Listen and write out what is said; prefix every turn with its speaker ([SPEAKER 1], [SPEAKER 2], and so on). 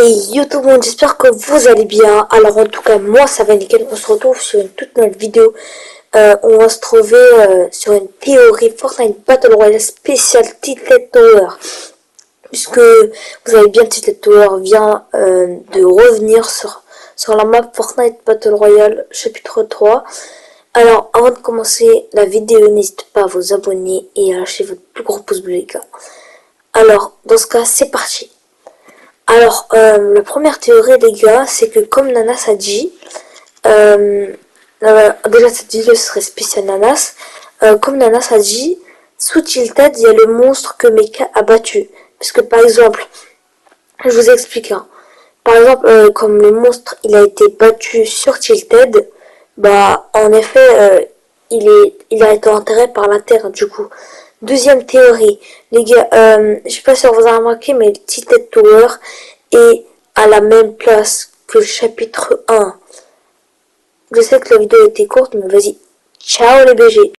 [SPEAKER 1] Et yo tout le monde, j'espère que vous allez bien. Alors en tout cas, moi ça va nickel. On se retrouve sur une toute nouvelle vidéo. Euh, on va se trouver euh, sur une théorie Fortnite Battle Royale spéciale Titlet Tower. Puisque vous avez bien Titlet Tower vient euh, de revenir sur, sur la map Fortnite Battle Royale chapitre 3. Alors avant de commencer la vidéo, n'hésitez pas à vous abonner et à lâcher votre plus gros pouce bleu les gars. Alors dans ce cas, c'est parti. Alors, euh, la première théorie, les gars, c'est que comme Nanas a dit, euh, euh déjà cette vidéo serait spéciale Nanas, euh, comme Nanas a dit, sous Tilted, il y a le monstre que Mecha a battu. Parce que par exemple, je vous explique. Hein. Par exemple, euh, comme le monstre, il a été battu sur Tilted, bah, en effet, il, est, il a été enterré par la terre, du coup. Deuxième théorie, les gars, euh, je sais pas si vous avez remarqué, mais le Titan Tower est à la même place que le chapitre 1. Je sais que la vidéo était courte, mais vas-y. Ciao les BG